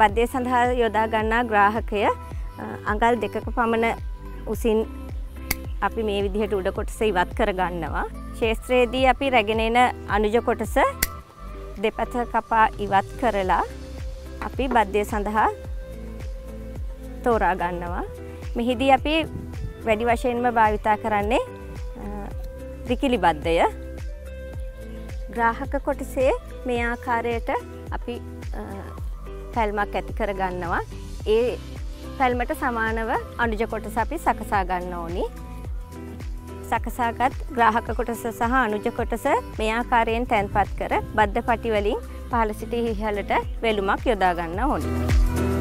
බද්ධය සඳහා යොදා ගන්නා ග්‍රාහකය අඟල් දෙකක පමණ උසින් අපි මේ විදිහට උඩ කොටස ඉවත් කර ගන්නවා. ශේත්‍රයේදී අපි රැගෙනෙන අනුජ කොටස දෙපැත කපා ඉවත් කරලා අපි බද්ධය සඳහා තෝරා ගන්නවා. මෙහිදී අපි වැඩි වශයෙන්ම භාවිතා කරන්නේ විකිලි බද්ධය. ග්‍රාහක කොටසේ මේ ආකාරයට අපි පැල්මක් ඇති කර ගන්නවා. ඒ පැල්මට සමානව අනුජ කොටස අපි සකසා ගන්න ඕනි. සකසාගත් ග්‍රාහක කොටස සහ අනුජ කොටස මේ ආකාරයෙන් තැන්පත් කර බද්ධ පටිවලින් පහළ සිට ඉහළට වෙළුමක් යොදා ගන්න ඕනි.